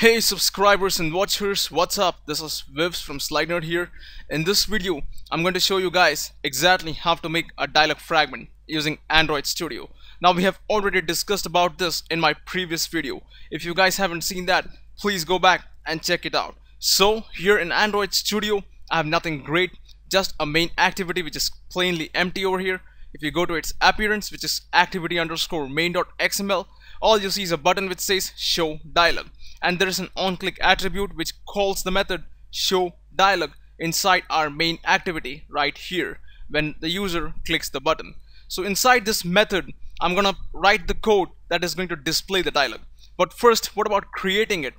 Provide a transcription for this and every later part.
Hey subscribers and watchers, what's up? This is Vivz from SlideNerd here. In this video, I'm going to show you guys exactly how to make a dialog fragment using Android Studio. Now we have already discussed about this in my previous video. If you guys haven't seen that, please go back and check it out. So here in Android Studio, I have nothing great, just a main activity which is plainly empty over here. If you go to its appearance, which is activity underscore main.xml, all you see is a button which says show dialog and there is an on-click attribute which calls the method show dialog inside our main activity right here when the user clicks the button. So inside this method, I'm gonna write the code that is going to display the dialog. But first, what about creating it?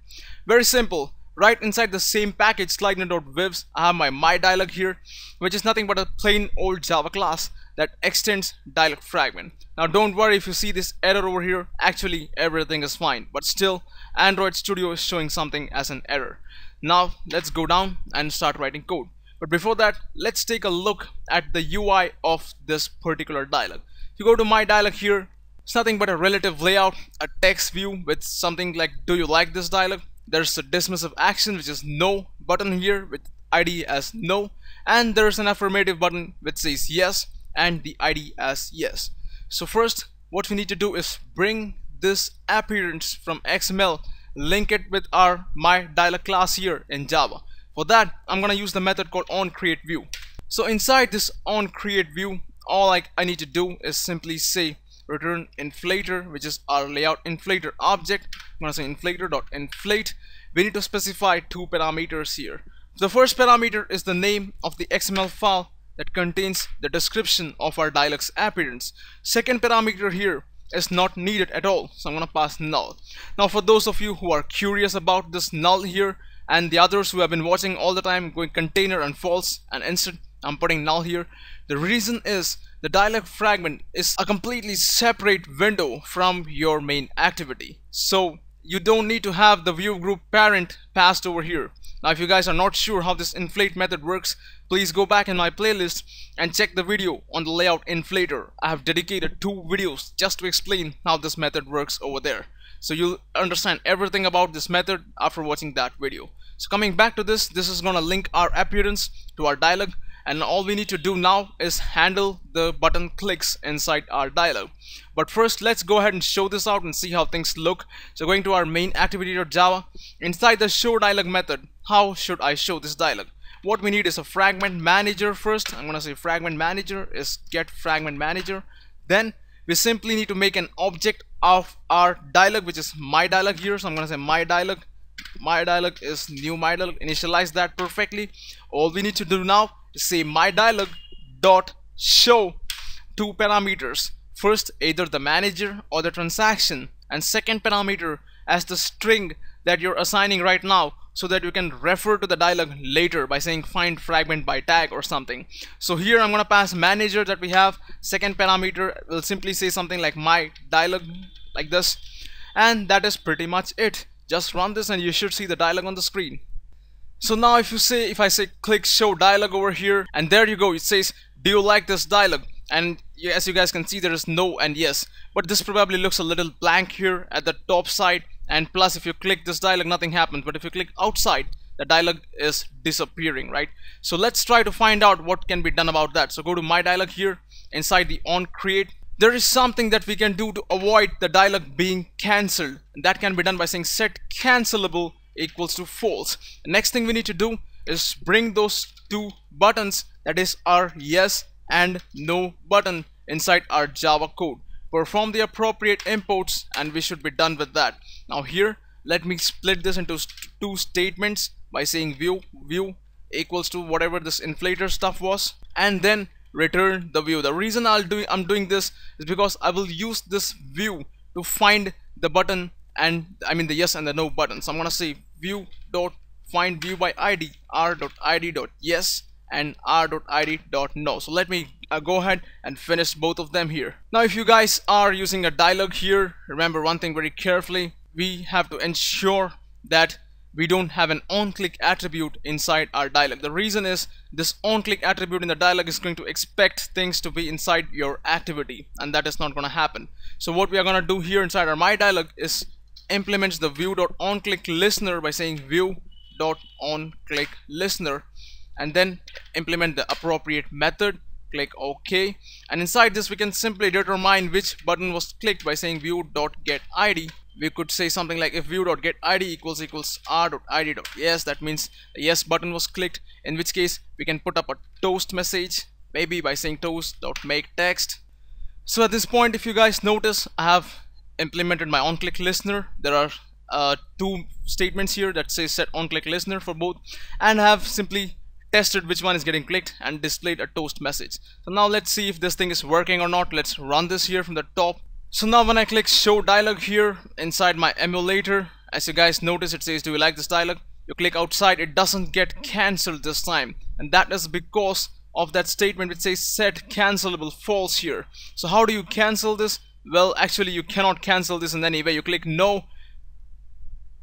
Very simple. Right inside the same package, slidenerd.vivz, I have my my dialog here, which is nothing but a plain old Java class that extends dialog fragment. Now don't worry if you see this error over here, actually everything is fine, but still Android Studio is showing something as an error. Now let's go down and start writing code. But before that, let's take a look at the UI of this particular dialog. If you go to my dialog here, it's nothing but a relative layout, a text view with something like do you like this dialog? There's a dismissive action which is no button here with ID as no and there's an affirmative button which says yes and the ID as yes. So first what we need to do is bring this appearance from XML link it with our my dialog class here in Java. For that I'm gonna use the method called onCreateView. So inside this onCreateView all I, I need to do is simply say return inflator which is our layout inflator object. I'm gonna say inflator.inflate. We need to specify two parameters here. The first parameter is the name of the XML file that contains the description of our dialog's appearance. Second parameter here is not needed at all. So I'm gonna pass null. Now for those of you who are curious about this null here and the others who have been watching all the time going container and false and instead I'm putting null here. The reason is the dialog fragment is a completely separate window from your main activity. So you don't need to have the view group parent passed over here now if you guys are not sure how this inflate method works, please go back in my playlist and check the video on the layout inflator. I have dedicated two videos just to explain how this method works over there. So you'll understand everything about this method after watching that video. So coming back to this, this is gonna link our appearance to our dialog and all we need to do now is handle the button clicks inside our dialog. But first let's go ahead and show this out and see how things look. So going to our main activity.java inside the show dialog method how should I show this dialog? What we need is a fragment manager first. I'm gonna say fragment manager is get fragment manager. Then we simply need to make an object of our dialog which is my dialog here. So I'm gonna say my dialog. My dialog is new my dialog. Initialize that perfectly. All we need to do now say my dialog dot show two parameters. First either the manager or the transaction. And second parameter as the string that you're assigning right now so that you can refer to the dialog later by saying find fragment by tag or something. So here I'm gonna pass manager that we have. Second parameter will simply say something like my dialog like this. And that is pretty much it. Just run this and you should see the dialog on the screen so now if you say, if I say click show dialog over here and there you go, it says do you like this dialog? And as you guys can see there is no and yes. But this probably looks a little blank here at the top side. And plus if you click this dialog nothing happens. But if you click outside the dialog is disappearing right? So let's try to find out what can be done about that. So go to my dialog here inside the on create. There is something that we can do to avoid the dialog being cancelled. That can be done by saying set cancelable equals to false. Next thing we need to do is bring those two buttons that is our yes and no button inside our java code. Perform the appropriate imports and we should be done with that. Now here let me split this into two statements by saying view view equals to whatever this inflator stuff was and then return the view. The reason I'll do I'm doing this is because I will use this view to find the button and I mean the yes and the no button. So I'm gonna say view dot find view by id r dot id dot yes and r dot id dot no so let me uh, go ahead and finish both of them here now if you guys are using a dialog here remember one thing very carefully we have to ensure that we don't have an on-click attribute inside our dialog. The reason is this on-click attribute in the dialog is going to expect things to be inside your activity and that is not going to happen. So what we are going to do here inside our my dialog is implements the view.onClick listener by saying view.onClick listener and then implement the appropriate method. Click OK. And inside this we can simply determine which button was clicked by saying view.getID we could say something like if view.getID equals equals r.id.yes that means the yes button was clicked in which case we can put up a toast message maybe by saying toast.make text. So at this point if you guys notice I have implemented my on-click listener. There are uh, two statements here that say set on-click listener for both and have simply tested which one is getting clicked and displayed a toast message. So now let's see if this thing is working or not. Let's run this here from the top. So now when I click show dialog here inside my emulator as you guys notice it says do you like this dialog? You click outside it doesn't get cancelled this time. And that is because of that statement which says set cancelable false here. So how do you cancel this well actually you cannot cancel this in any way. You click no.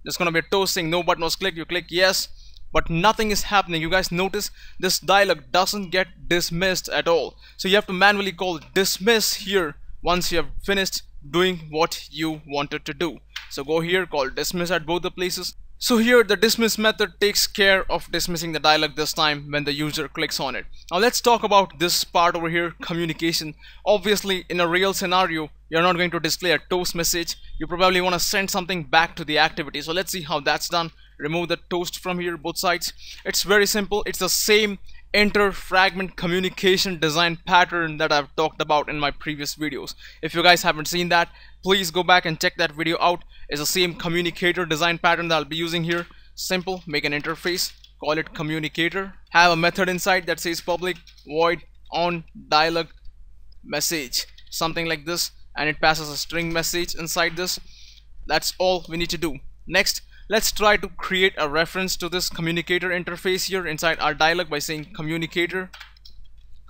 There's gonna be a toast saying no button was clicked you click yes but nothing is happening. You guys notice this dialog doesn't get dismissed at all. So you have to manually call dismiss here once you have finished doing what you wanted to do. So go here call dismiss at both the places. So here the dismiss method takes care of dismissing the dialog this time when the user clicks on it. Now let's talk about this part over here, communication. Obviously in a real scenario, you're not going to display a toast message. You probably want to send something back to the activity. So let's see how that's done. Remove the toast from here, both sides. It's very simple. It's the same inter-fragment communication design pattern that I've talked about in my previous videos. If you guys haven't seen that, please go back and check that video out. It's the same communicator design pattern that I'll be using here. Simple, make an interface, call it communicator. Have a method inside that says public void on dialog message. Something like this and it passes a string message inside this. That's all we need to do. Next, let's try to create a reference to this communicator interface here inside our dialog by saying communicator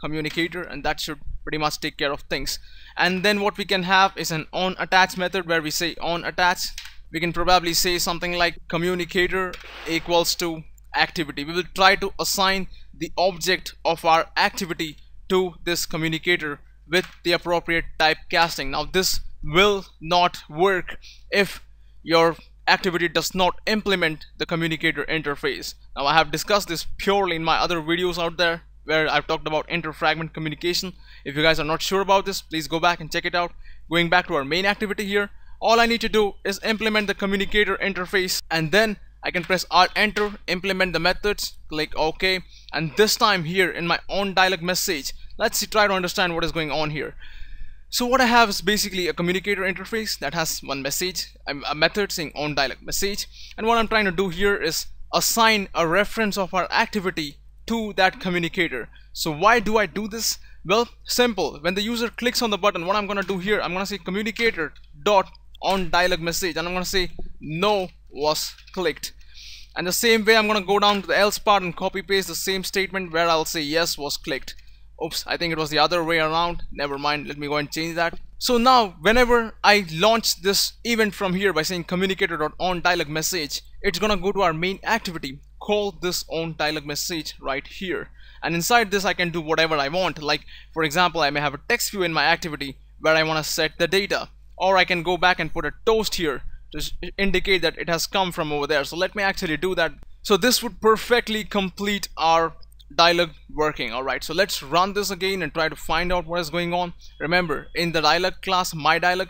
communicator and that should pretty much take care of things and then what we can have is an on attach method where we say on attach we can probably say something like communicator equals to activity we will try to assign the object of our activity to this communicator with the appropriate typecasting now this will not work if your activity does not implement the communicator interface. Now I have discussed this purely in my other videos out there where I've talked about inter-fragment communication. If you guys are not sure about this, please go back and check it out. Going back to our main activity here, all I need to do is implement the communicator interface and then I can press Alt enter, implement the methods, click OK and this time here in my own dialog message, let's see, try to understand what is going on here. So what I have is basically a communicator interface that has one message, a method saying on dialog message and what I'm trying to do here is assign a reference of our activity to that communicator. So why do I do this? Well, simple. When the user clicks on the button, what I'm gonna do here, I'm gonna say communicator dot on dialog message and I'm gonna say no was clicked. And the same way I'm gonna go down to the else part and copy paste the same statement where I'll say yes was clicked oops I think it was the other way around. Never mind let me go and change that. So now whenever I launch this event from here by saying communicator.on dialog message it's gonna go to our main activity call this on dialog message right here. And inside this I can do whatever I want. Like for example I may have a text view in my activity where I want to set the data. Or I can go back and put a toast here to indicate that it has come from over there. So let me actually do that. So this would perfectly complete our dialog working alright so let's run this again and try to find out what is going on. Remember in the dialog class my dialog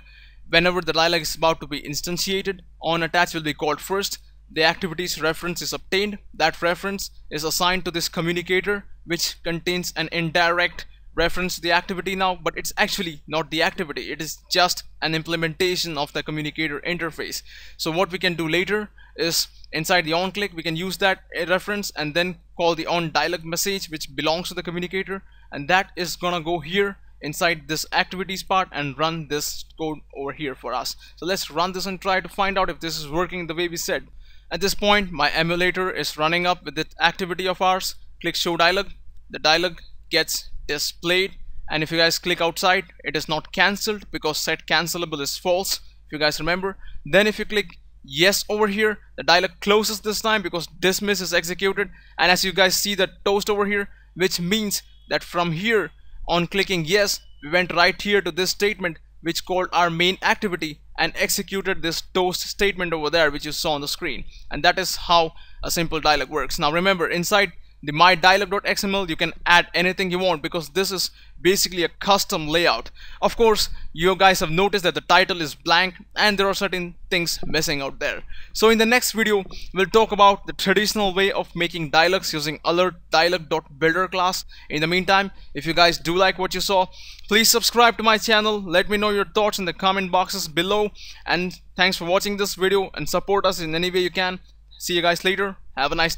whenever the dialog is about to be instantiated on attach will be called first. The activities reference is obtained. That reference is assigned to this communicator which contains an indirect reference the activity now but it's actually not the activity. It is just an implementation of the communicator interface. So what we can do later is inside the on click we can use that eh, reference and then call the on dialog message which belongs to the communicator. And that is gonna go here inside this activities part and run this code over here for us. So let's run this and try to find out if this is working the way we said. At this point my emulator is running up with the activity of ours. Click show dialog. The dialog gets displayed and if you guys click outside it is not cancelled because set cancelable is false if you guys remember. Then if you click yes over here the dialog closes this time because dismiss is executed. And as you guys see the toast over here which means that from here on clicking yes we went right here to this statement which called our main activity and executed this toast statement over there which you saw on the screen. And that is how a simple dialog works. Now remember inside the my dialog.xml you can add anything you want because this is basically a custom layout. Of course you guys have noticed that the title is blank and there are certain things missing out there. So in the next video we'll talk about the traditional way of making dialogs using alert dialog.builder class. In the meantime if you guys do like what you saw please subscribe to my channel. Let me know your thoughts in the comment boxes below. And thanks for watching this video and support us in any way you can. See you guys later. Have a nice day